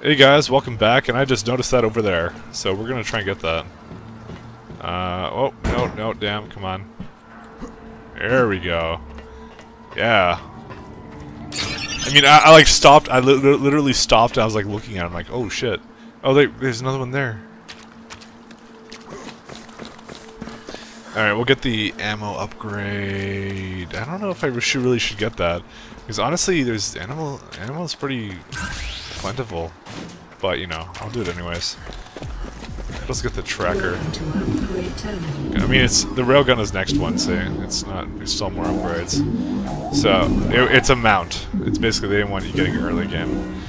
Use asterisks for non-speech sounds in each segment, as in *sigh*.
Hey guys, welcome back, and I just noticed that over there, so we're gonna try and get that. Uh, oh, no, no, damn, come on. There we go. Yeah. I mean, I, I like stopped, I li literally stopped, and I was like looking at him like, oh shit. Oh, there's another one there. Alright, we'll get the ammo upgrade. I don't know if I should, really should get that. Because honestly, there's animal, animal's pretty plentiful. But, you know, I'll do it anyways. Let's get the tracker. I mean, it's the railgun is next one, so it's not. There's still more upgrades. So it, it's a mount. It's basically they didn't want you getting early game,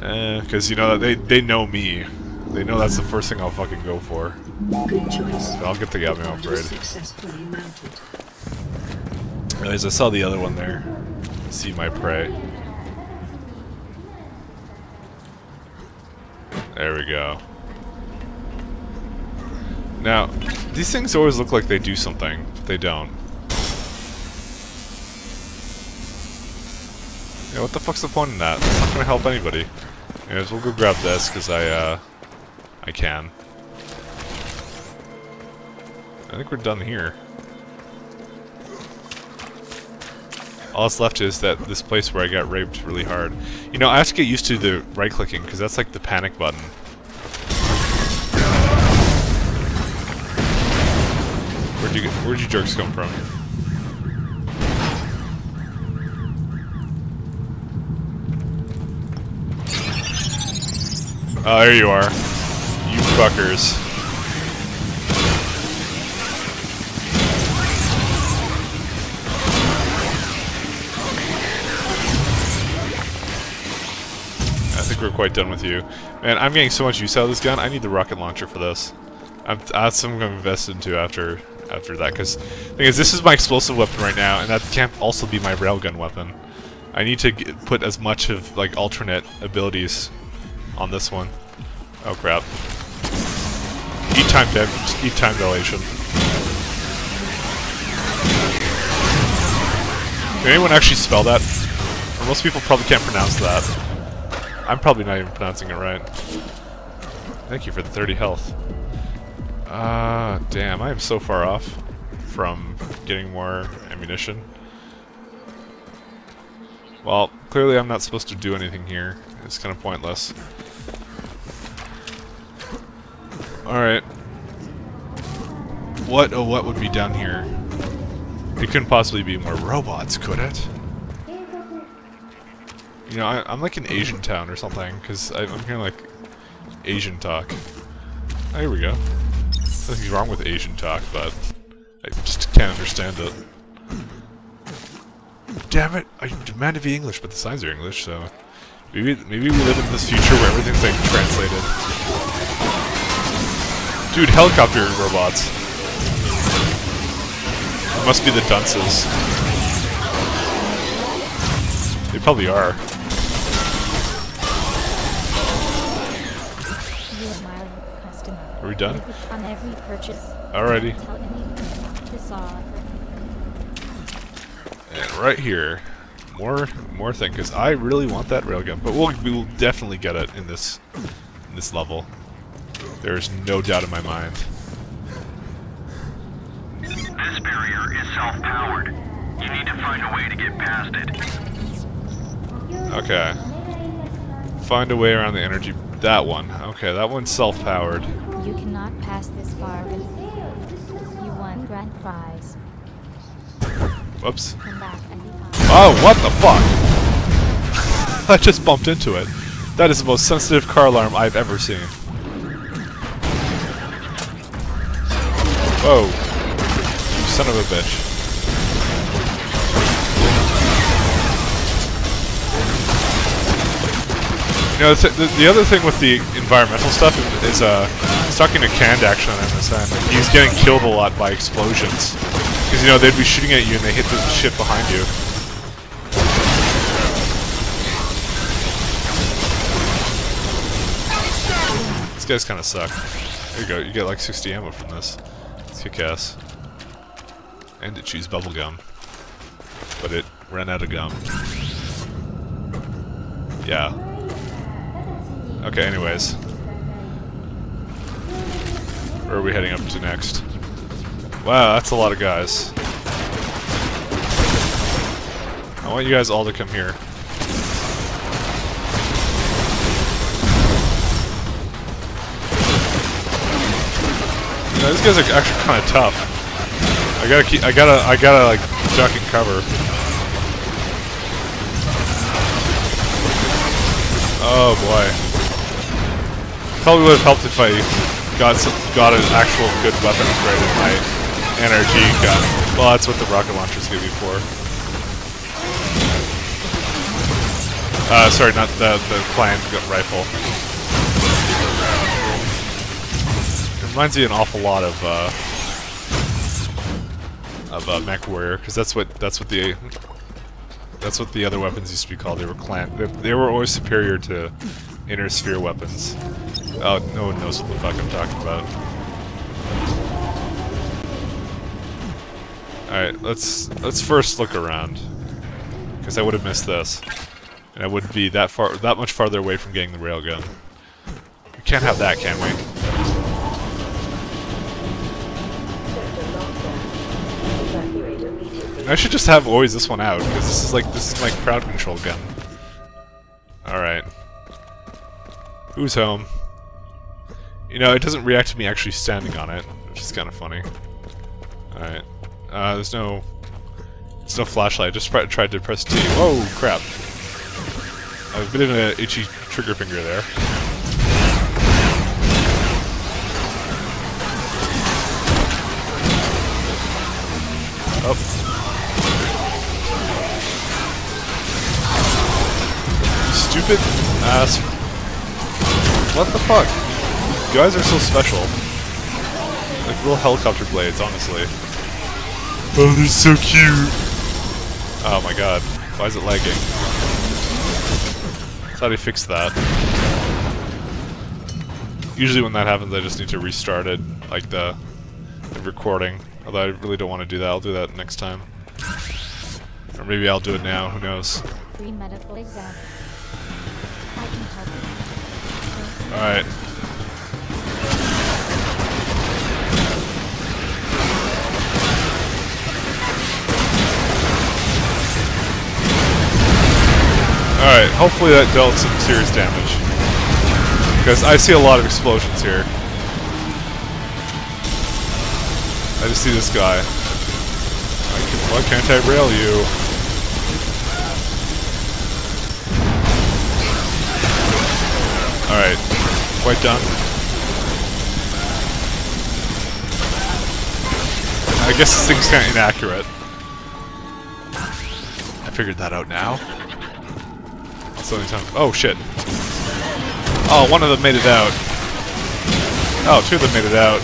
because uh, you know they they know me. They know that's the first thing I'll fucking go for. Good choice. So I'll get the ammo upgrade. Anyways, I saw the other one there. See my prey. There we go. Now, these things always look like they do something, but they don't. Yeah, what the fuck's the point in that? It's not gonna help anybody. Anyways, we'll go grab this, because I, uh, I can. I think we're done here. All that's left is that this place where I got raped really hard. You know, I have to get used to the right-clicking, because that's like the panic button. Where'd you, where'd you jerks come from? Oh, there you are. You fuckers. Think we're quite done with you. Man, I'm getting so much use out of this gun, I need the rocket launcher for this. I'm, that's something I'm invested into after after that, because thing is, this is my explosive weapon right now, and that can't also be my railgun weapon. I need to put as much of, like, alternate abilities on this one. Oh crap. Eat time dev eat time dilation. Can anyone actually spell that? Or most people probably can't pronounce that. I'm probably not even pronouncing it right. Thank you for the 30 health. Ah, uh, damn, I am so far off from getting more ammunition. Well, clearly I'm not supposed to do anything here. It's kind of pointless. Alright. What, oh, what would be down here? It couldn't possibly be more robots, could it? You know, I, am like in Asian *clears throat* town or something, because I'm hearing like Asian talk. Oh, here we go. Nothing's wrong with Asian talk, but I just can't understand it. Damn it! I demand to be English, but the signs are English, so maybe maybe we live in this future where everything's like translated. Dude, helicopter robots. It must be the dunces. They probably are. Done? On every purchase. Alrighty. And right here, more more thing, because I really want that railgun, but we'll we will definitely get it in this in this level. There's no doubt in my mind. This barrier is self-powered. You need to find a way to get past it. Okay. Find a way around the energy... That one. Okay, that one's self-powered. You cannot pass this far. You won grand prize. Whoops. Oh, what the fuck? *laughs* I just bumped into it. That is the most sensitive car alarm I've ever seen. Whoa. You son of a bitch. Know, the, the, other thing with the environmental stuff is, uh, talking to Canned actually on MSN, he's getting killed a lot by explosions. Because, you know, they'd be shooting at you and they hit the shit behind you. These guys kind of suck. There you go, you get like 60 ammo from this. It's Kick ass. And it chews bubblegum. But it ran out of gum. Yeah. Okay, anyways. Where are we heading up to next? Wow, that's a lot of guys. I want you guys all to come here. You know, these guys are actually kind of tough. I gotta keep. I gotta. I gotta like duck and cover. Oh boy. Probably would have helped if I got some, got an actual good weapon upgrade in my NRG gun. Well, that's what the rocket launchers give you for. Uh, sorry, not the the client rifle. It reminds me an awful lot of uh, of uh, MechWarrior, because that's what that's what the that's what the other weapons used to be called. They were clan. They, they were always superior to inner sphere weapons. Oh, no one knows what the fuck I'm talking about. Alright, let's let's first look around. Because I would have missed this. And I wouldn't be that far that much farther away from getting the railgun. We can't have that, can we? I should just have always this one out, because this is like this is my crowd control gun. Alright. Who's home? You know, it doesn't react to me actually standing on it, which is kind of funny. Alright. Uh, there's no... There's no flashlight, I just tried to press T. Whoa, crap. I've been in an itchy trigger finger there. Oh. Stupid ass. What the fuck? You guys are so special. Like little helicopter blades, honestly. Oh, they're so cute! Oh my god. Why is it lagging? How do you fix that? Usually when that happens I just need to restart it, like the, the recording. Although I really don't want to do that, I'll do that next time. Or maybe I'll do it now, who knows. Free medical exam. I can help you. Alright. Alright, hopefully that dealt some serious damage. Because I see a lot of explosions here. I just see this guy. Can, why can't I rail you? Alright. Quite done. I guess this thing's kind of inaccurate. I figured that out now. Only time. Oh, shit. Oh, one of them made it out. Oh, two of them made it out.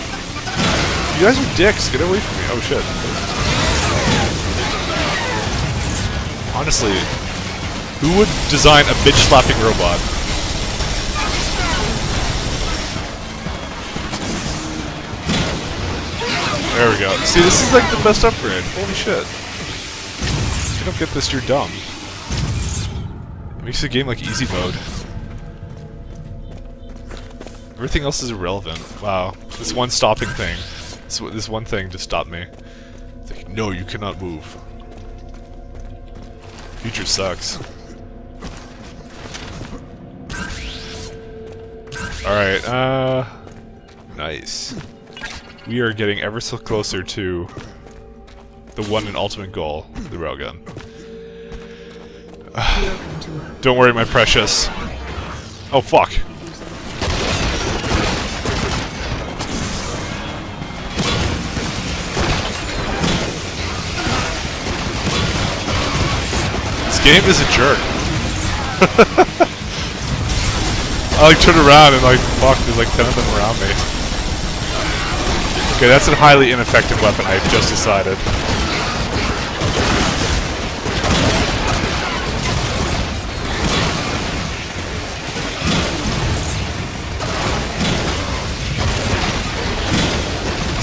You guys are dicks. Get away from me. Oh, shit. Honestly, who would design a bitch-slapping robot? There we go. See, this is like the best upgrade. Holy shit. If you don't get this, you're dumb. Makes the game like easy mode. Everything else is irrelevant. Wow. This one stopping thing. This, this one thing just stopped me. Like, no, you cannot move. Future sucks. Alright, uh... Nice. We are getting ever so closer to the one and ultimate goal, the railgun. *sighs* Don't worry, my precious. Oh, fuck. This game is a jerk. *laughs* I like turn around and like, fuck, there's like 10 of them around me. Okay, that's a highly ineffective weapon, I've just decided.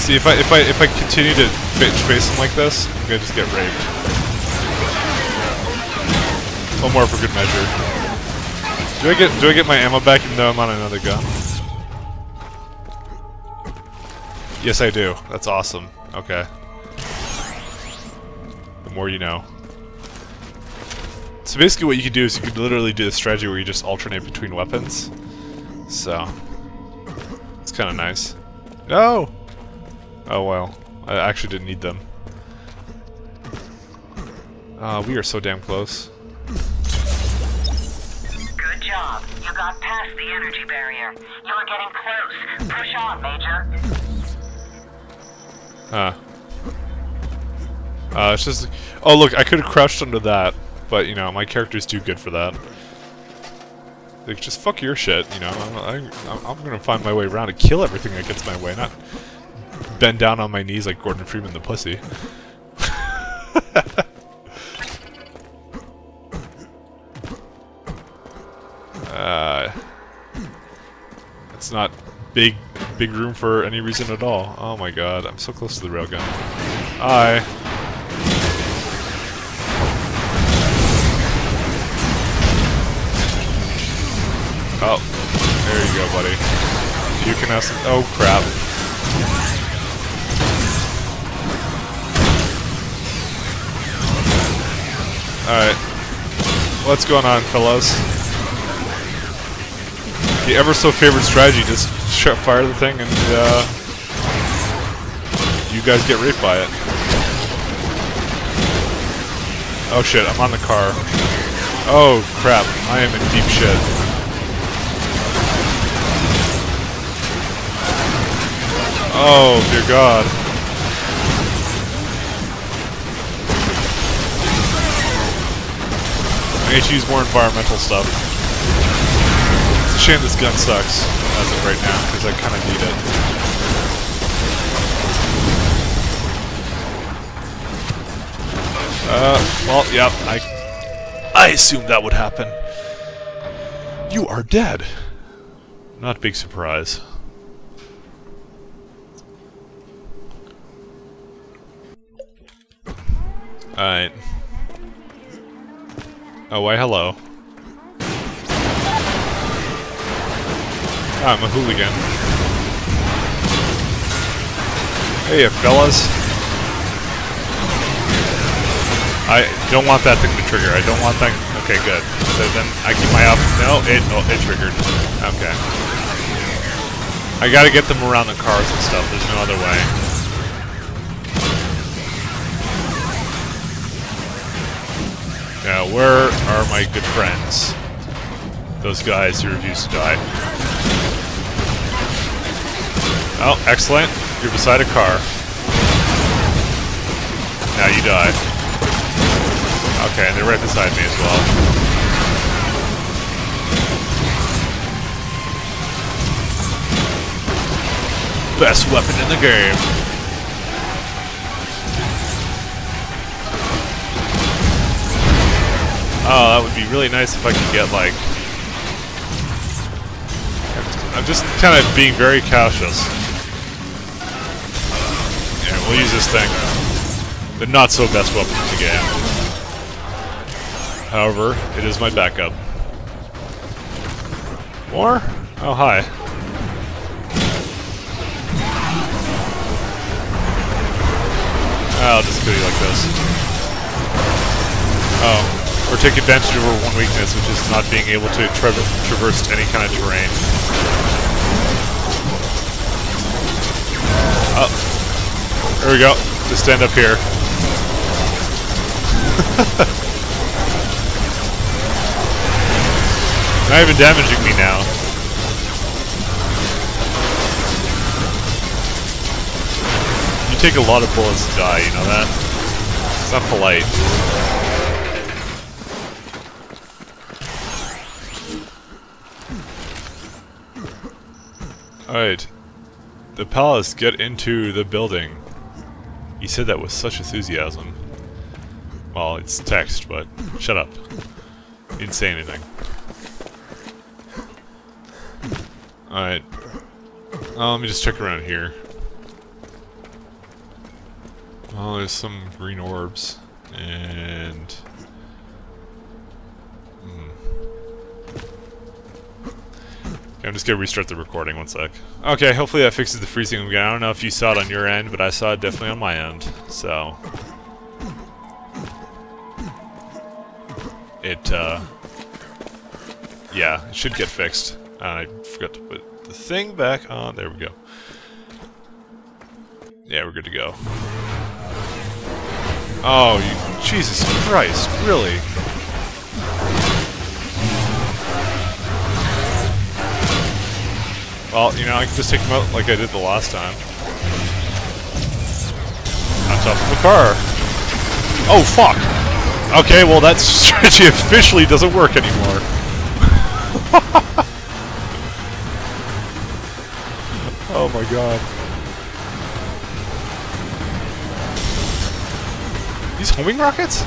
See, if I if I if I continue to bitch face him like this, I'm gonna just get raped. One more for good measure. Do I get do I get my ammo back even though I'm on another gun? Yes, I do. That's awesome. Okay. The more you know. So basically what you could do is you could literally do the strategy where you just alternate between weapons. So. It's kind of nice. No! Oh well. I actually didn't need them. Uh, we are so damn close. Good job. You got past the energy barrier. You're getting close. Push on, Major. Huh. Uh, it's just... Oh, look, I could have crouched under that. But, you know, my character's too good for that. Like, just fuck your shit, you know? I'm, I'm, I'm gonna find my way around and kill everything that gets my way, not bend down on my knees like Gordon Freeman the pussy. *laughs* uh, it's not big, big room for any reason at all. Oh my god, I'm so close to the railgun. Hi. Oh, there you go, buddy. You can have some. Oh crap. Alright. What's going on, fellas? The ever so favorite strategy, just fire the thing and uh, you guys get raped by it. Oh shit, I'm on the car. Oh crap, I am in deep shit. Oh dear god. I use more environmental stuff. It's a shame this gun sucks as of right now, because I kind of need it. Uh, well, yep, I, I assumed that would happen. You are dead. Not a big surprise. Alright. Oh, why hello. Ah, I'm a hooligan. Hey, fellas. I don't want that thing to trigger. I don't want that. Okay, good. So then I keep my up. No, it oh, it triggered. Okay. I gotta get them around the cars and stuff. There's no other way. Now, where are my good friends? Those guys who refuse to die. Oh, excellent. You're beside a car. Now you die. Okay, they're right beside me as well. Best weapon in the game. Oh, that would be really nice if I could get, like... I'm just kind of being very cautious. Yeah, we'll use this thing. The not-so-best weapon in the game. However, it is my backup. More? Oh, hi. I'll just kill you like this. Oh. Or take advantage of her one weakness, which is not being able to tra traverse any kind of terrain. Oh. There we go. Just stand up here. *laughs* Not even damaging me now. You take a lot of bullets to die, you know that? It's not polite. Alright. The palace, get into the building. He said that with such enthusiasm. Well, it's text, but shut up. Didn't say anything. Alright. Uh, let me just check around here. Oh, there's some green orbs. And... I'm just gonna restart the recording one sec. Okay, hopefully that fixes the freezing again. I don't know if you saw it on your end, but I saw it definitely on my end. So it uh yeah, it should get fixed. Uh, I forgot to put the thing back on. There we go. Yeah, we're good to go. Oh, you, Jesus Christ, really? Well, you know, I can just take him out like I did the last time. On top of the car. Oh, fuck! Okay, well that *laughs* strategy officially doesn't work anymore. *laughs* oh my god. These homing rockets?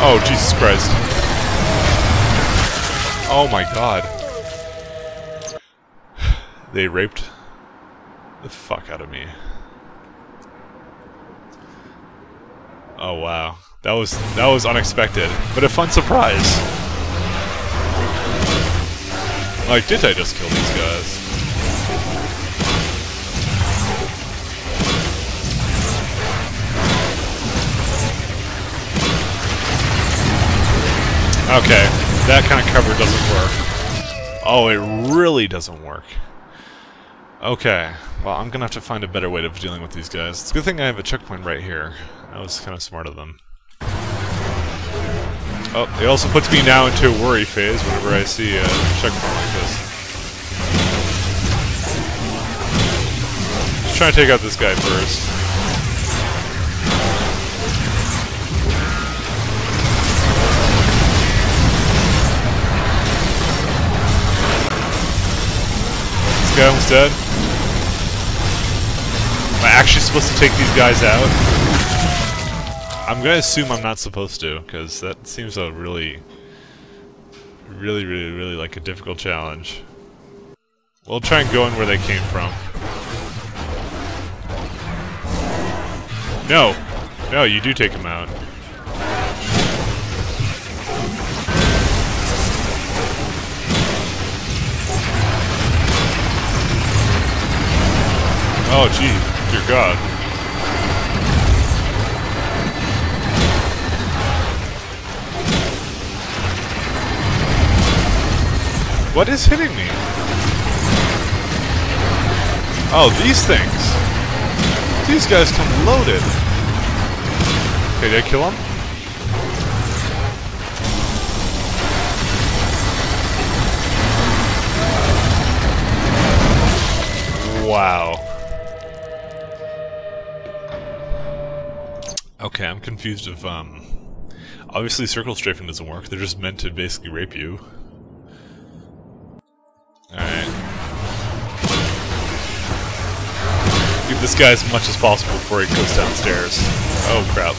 Oh, Jesus Christ. Oh my god. They raped the fuck out of me. Oh wow. That was that was unexpected, but a fun surprise. Like, did I just kill these guys? Okay, that kind of cover doesn't work. Oh, it really doesn't work. Okay, well, I'm gonna have to find a better way of dealing with these guys. It's a good thing I have a checkpoint right here. That was kind of smart of them. Oh, it also puts me now into a worry phase whenever I see a checkpoint like this. Just trying to take out this guy first. Guy almost dead. Am I actually supposed to take these guys out? I'm gonna assume I'm not supposed to, because that seems a really, really, really, really like a difficult challenge. We'll try and go in where they came from. No! No, you do take them out. Oh, gee, dear God. What is hitting me? Oh, these things. These guys come loaded. Okay, did I kill him? Wow. Okay, I'm confused of, um... Obviously circle strafing doesn't work, they're just meant to basically rape you. Alright. Give this guy as much as possible before he goes downstairs. Oh crap.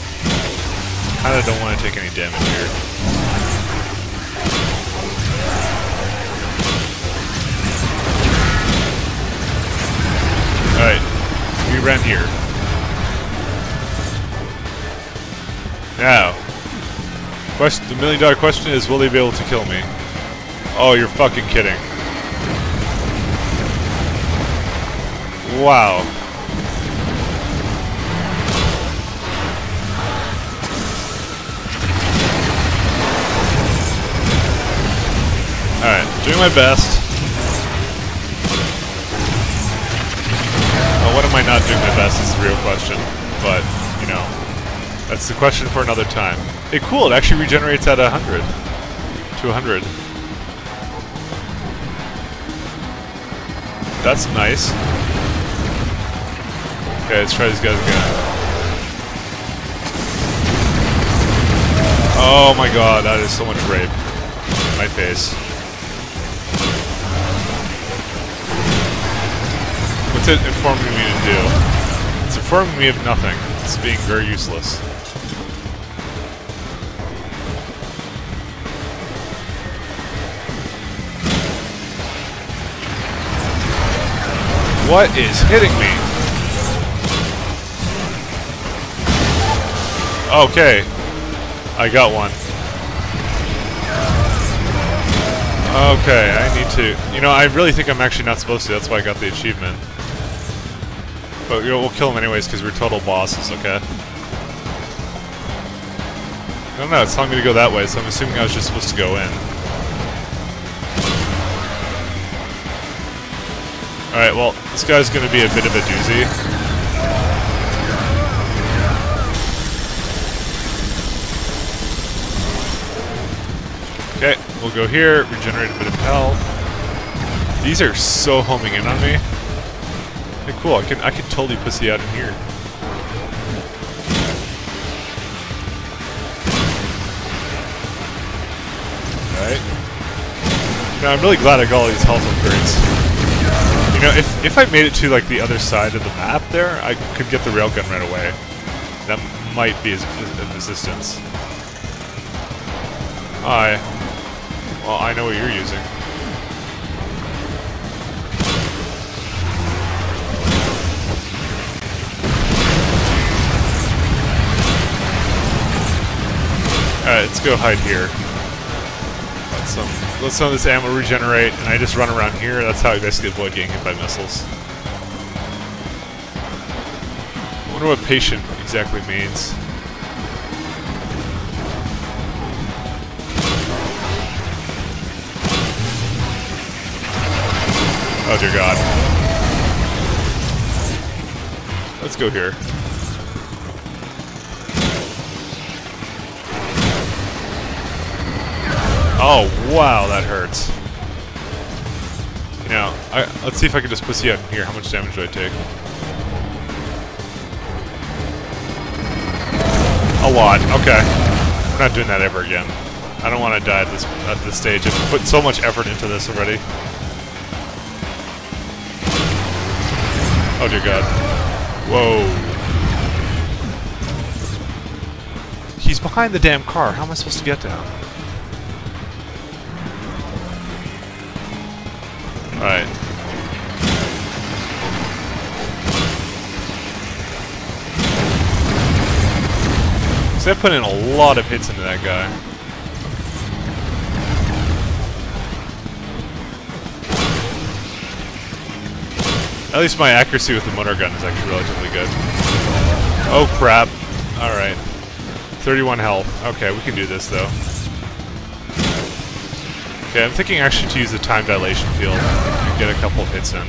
Kinda don't want to take any damage here. Alright. We ran here. Now. Question, the million dollar question is, will they be able to kill me? Oh, you're fucking kidding. Wow. Alright, doing my best. Well, what am I not doing my best is the real question. But, that's the question for another time. Hey, cool, it actually regenerates at 100. To 100. That's nice. Okay, let's try these guys again. Oh my god, that is so much rape. My face. What's it informing me to do? It's informing me of nothing. It's being very useless. What is hitting me? Okay. I got one. Okay, I need to... You know, I really think I'm actually not supposed to. That's why I got the achievement. But you know, we'll kill him anyways because we're total bosses, okay? I don't know, it's telling me to go that way, so I'm assuming I was just supposed to go in. Alright, well, this guy's gonna be a bit of a doozy. Okay, we'll go here, regenerate a bit of health. These are so homing in on me. Hey, cool, I can I can totally pussy out in here. Alright. Know, I'm really glad I got all these health upgrades. Know, if, if I made it to, like, the other side of the map there, I could get the railgun right away. That might be of assistance. Hi. Well, I know what you're using. Alright, let's go hide here. Let some let some of this ammo regenerate, and I just run around here. That's how I basically avoid getting hit by missiles. I wonder what patient exactly means. Oh dear god. Let's go here. Oh, wow, that hurts. You know, I, let's see if I can just pussy out here. How much damage do I take? A lot. Okay. We're not doing that ever again. I don't want to die at this at this stage. I've put so much effort into this already. Oh dear god. Whoa. He's behind the damn car. How am I supposed to get to him? So I put in a lot of hits into that guy. At least my accuracy with the motor gun is actually relatively good. Oh crap. Alright. 31 health. Okay, we can do this though. Okay, I'm thinking actually to use the time dilation field and get a couple of hits in.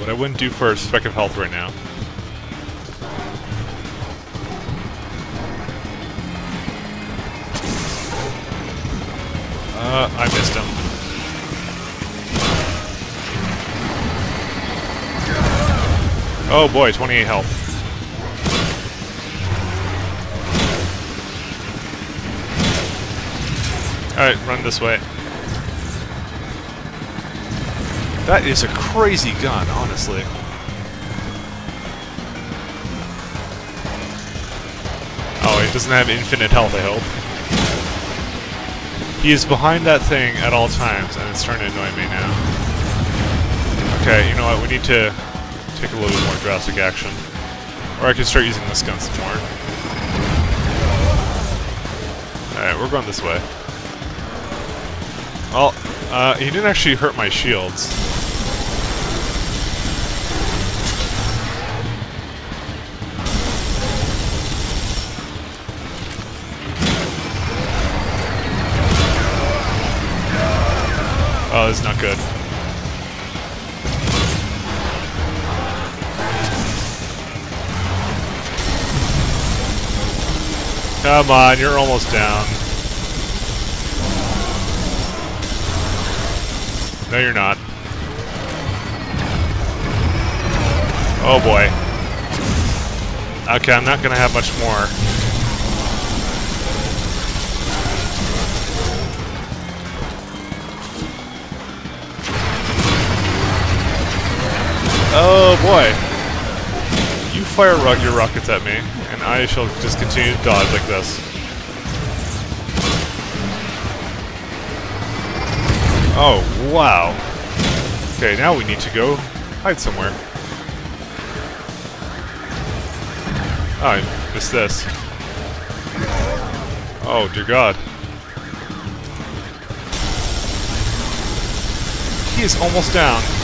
What I wouldn't do for a speck of health right now. Uh, I missed him. Oh boy, 28 health. Alright, run this way. That is a crazy gun, honestly. Oh, it doesn't have infinite health, I hope. He is behind that thing at all times, and it's starting to annoy me now. Okay, you know what, we need to take a little bit more drastic action. Or I can start using this gun some more. Alright, we're going this way. Well, uh, he didn't actually hurt my shields. Oh, is not good. Come on, you're almost down. No, you're not. Oh boy. Okay, I'm not gonna have much more. Oh boy. You fire your rockets at me, and I shall just continue to dodge like this. Oh, wow. Okay, now we need to go hide somewhere. Oh, I missed this. Oh, dear god. He is almost down.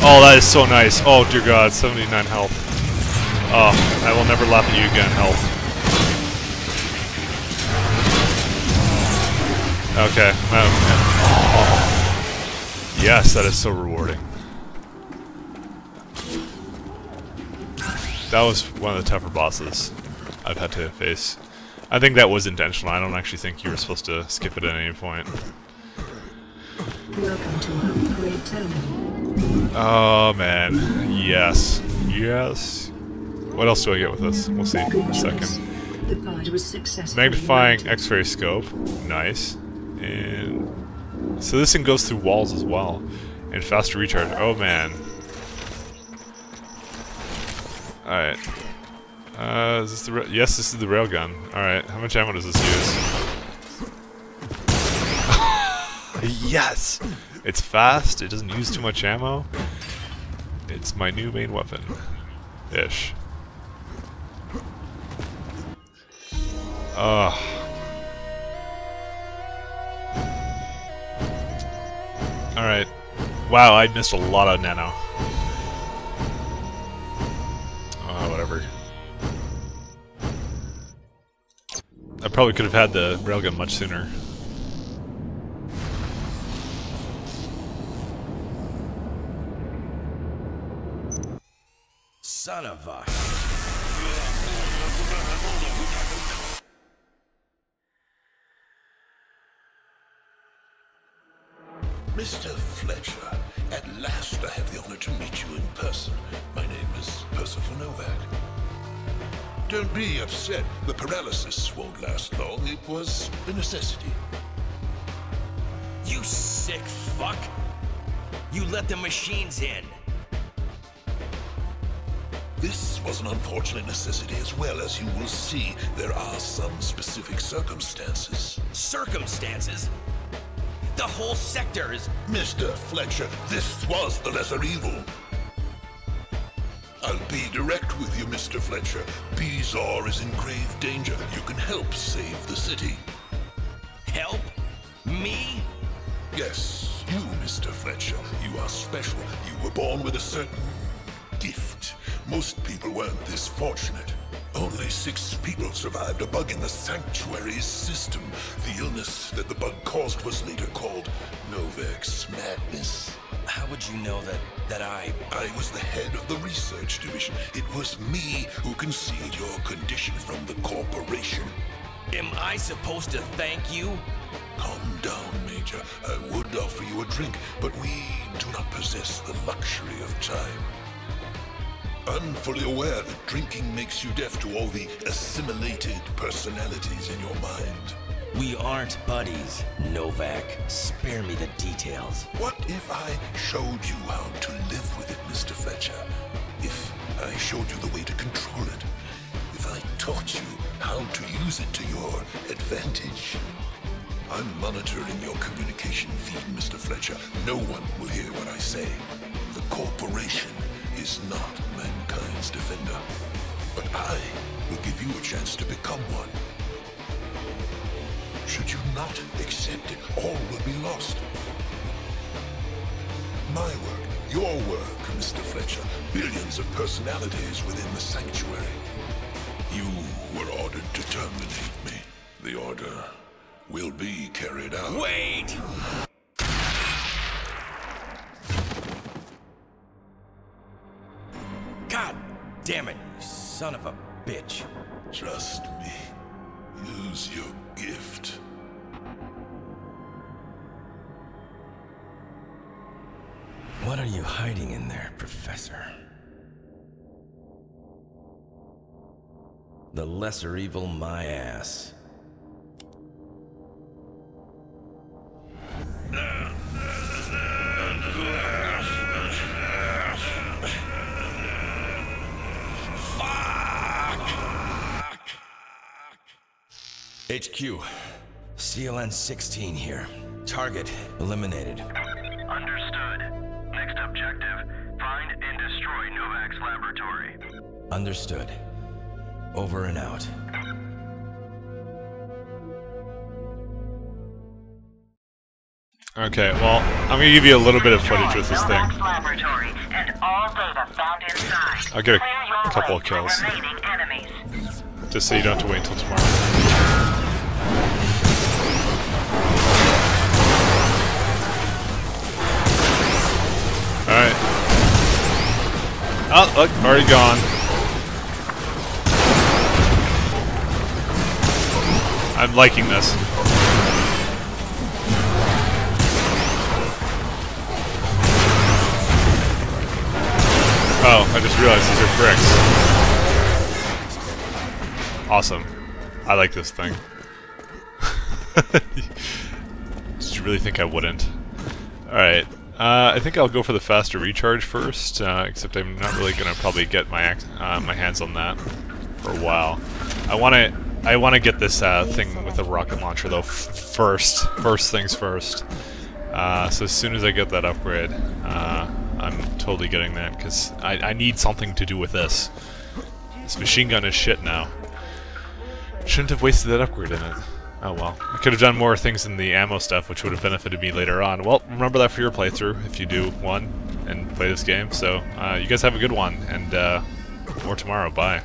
Oh, that is so nice. Oh, dear God, 79 health. Oh, I will never laugh at you again, health. Okay. um, oh. Yes, that is so rewarding. That was one of the tougher bosses I've had to face. I think that was intentional. I don't actually think you were supposed to skip it at any point. Welcome to upgrade terminal. Oh man, yes, yes. What else do I get with this? We'll see in a second. The pod was successfully Magnifying. X-ray scope, nice. And so this thing goes through walls as well, and faster recharge. Oh man. All right. Uh, is this the yes? This is the railgun. All right. How much ammo does this use? *laughs* yes. It's fast. It doesn't use too much ammo. It's my new main weapon, ish. Ugh. Alright. Wow, I missed a lot of nano. Uh, whatever. I probably could have had the railgun much sooner. Son of a. Mr. Fletcher, at last I have the honor to meet you in person. My name is Percival Novak. Don't be upset. The paralysis won't last long. It was a necessity. You sick fuck! You let the machines in! This was an unfortunate necessity as well. As you will see, there are some specific circumstances. Circumstances? The whole sector is. Mr. Fletcher, this was the lesser evil. I'll be direct with you, Mr. Fletcher. Bezoar is in grave danger. You can help save the city. Help? Me? Yes, you, Mr. Fletcher. You are special. You were born with a certain gift. Most people weren't this fortunate. Only six people survived a bug in the sanctuary's system. The illness that the bug caused was later called Novex madness. How would you know that. that I. I was the head of the research division. It was me who concealed your condition from the corporation. Am I supposed to thank you? Calm down, Major. I would offer you a drink, but we do not possess the luxury of time. I'm fully aware that drinking makes you deaf to all the assimilated personalities in your mind. We aren't buddies, Novak. Spare me the details. What if I showed you how to live with it, Mr. Fletcher? If I showed you the way to control it? If I taught you how to use it to your advantage? I'm monitoring your communication feed, Mr. Fletcher. No one will hear what I say. The corporation is not mankind's defender. But I will give you a chance to become one. Should you not accept it, all will be lost. My work, your work, Mr. Fletcher. Billions of personalities within the sanctuary. You were ordered to terminate me. The order will be carried out. Wait! Damn it, you son of a bitch. Trust me. Use your gift. What are you hiding in there, Professor? The lesser evil, my ass. HQ, CLN 16 here. Target eliminated. Understood. Next objective, find and destroy Novak's laboratory. Understood. Over and out. Okay, well, I'm gonna give you a little bit of footage with this thing. Novak's laboratory and all data found inside. I'll get a couple of kills. for remaining enemies. Just so you don't have to wait until tomorrow. Oh, look, already gone. I'm liking this. Oh, I just realized these are bricks. Awesome. I like this thing. *laughs* Did you really think I wouldn't? Alright. Uh, I think I'll go for the faster recharge first, uh, except I'm not really gonna probably get my uh, my hands on that for a while. I wanna I wanna get this uh, thing with a rocket launcher though first. First things first. Uh, so as soon as I get that upgrade, uh, I'm totally getting that because I, I need something to do with this. This machine gun is shit now. Shouldn't have wasted that upgrade in it. Oh well. I could have done more things in the ammo stuff, which would have benefited me later on. Well, remember that for your playthrough, if you do one and play this game. So, uh, you guys have a good one, and uh, more tomorrow. Bye.